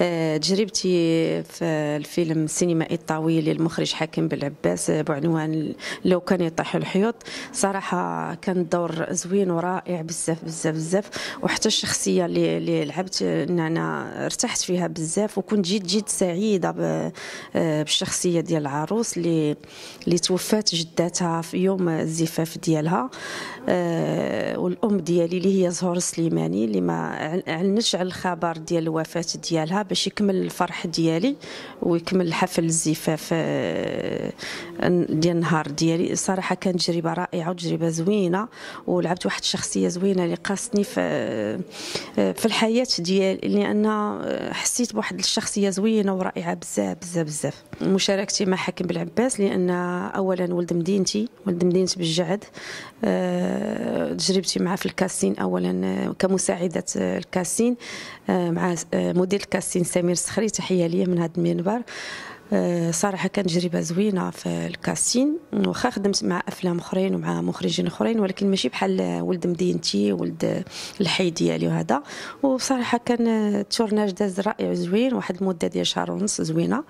آه، تجربتي في الفيلم السينمائي الطويل للمخرج حكيم بالعباس بعنوان لو كان يطيح الحيوط صراحة كان دور زوين ورائع بزاف بزاف بزاف. وحتى الشخصية اللي, لعبت إن أنا ارتحت فيها بزاف. وكنت جد جد سعيدة آه، بالشخصية ديال العروس اللي اللي توفات جداتها في يوم الزفاف ديالها. آه، والأم ديالي اللي هي زهور السليماني اللي ما علنتش على الخبر ديال الوفاة ديالها. باش يكمل الفرح ديالي ويكمل الحفل الزفاف آه، ديال النهار ديالي. صراحة كانت تجربة رائعة وتجربة زوينة ولعبت واحد الشخصية زوينة اللي قاستني في آه، الحياة ديالي لأن حسيت بواحد الشخصية زوينة ورائعة بزاف بزاف بزاف. مشاركتي مع حاكم بالعباس لأن اولا ولد مدينتي ولد مدينة بالجعد تجربتي معه في الكاسين اولا كمساعدة الكاسين مع مدير الكاسين. سمير السخري تحية ليه من هذا المنبر. صراحة كانت تجربة زوينة في الكاستين واخا خدمت مع أفلام أخرين ومع مخرجين أخرين ولكن ماشي بحال ولد مدينتي ولد الحي ديالي وهذا. وبصراحه كان التورناج داز رائع زوين واحد المدة ديال شهر ونص زوينة.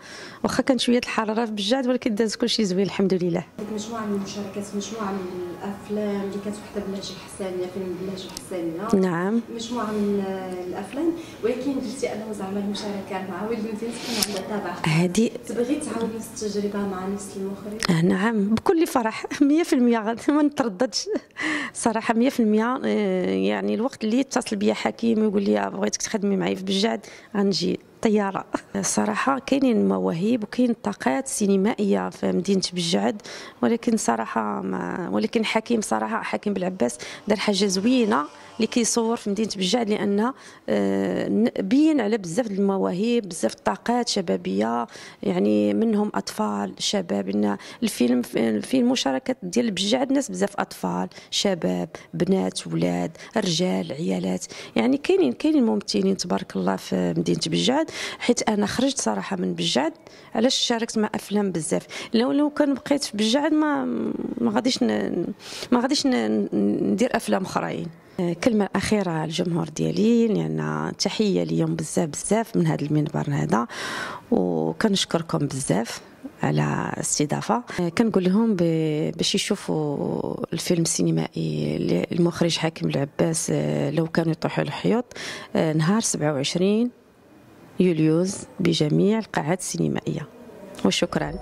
واخا كان شوية الحرارة في بجاد ولكن داز كلشي زوين الحمد لله. مجموعة من المشاركات مجموعة من الأفلام اللي كانت وحدة بلاش الحسانيه فيلم بلاش الحسانيه نعم. مجموعة من الأفلام. ولكن درتي أنه زعما المشاركة مع ولد مدينتي تكون عندها تابع هذه تبغي تعاود نفس التجربة مع نفس المخرج؟ آه نعم بكل فرح 100% ما نترددش صراحة 100% آه، يعني الوقت اللي يتصل بيا حكيم ويقول لي بغيتك تخدمي معي في بجاد غنجي طياره صراحة كاينين مواهب وكاين طاقات سينمائية في مدينة بجعد ولكن صراحة ما ولكن حكيم صراحة حكيم بالعباس دار حاجة زوينة اللي كيصور في مدينة بجعد لأن آه، بين على بزاف المواهب بزاف الطاقات شبابية يعني منهم أطفال شباب. إن الفيلم الفيلم مشاركة ديال بجعد ناس بزاف أطفال شباب بنات ولاد رجال عيالات. يعني كاينين كاينين ممثلين تبارك الله في مدينة بجعد. حيت أنا خرجت صراحة من بجعد علاش شاركت مع أفلام بزاف؟ لو لو كان بقيت في بجعد ما ما غاديش ما غاديش ندير أفلام أخرين. كلمة أخيرة للجمهور ديالي لأن تحية ليهم بزاف بزاف من هذا المنبر هذا وكنشكركم بزاف على الاستضافة. كنقول لهم باش يشوفوا الفيلم السينمائي المخرج حاكم العباس لو كانوا يطيحوا الحيوط نهار 27 يوليوز بجميع القاعات السينمائية. وشكرا.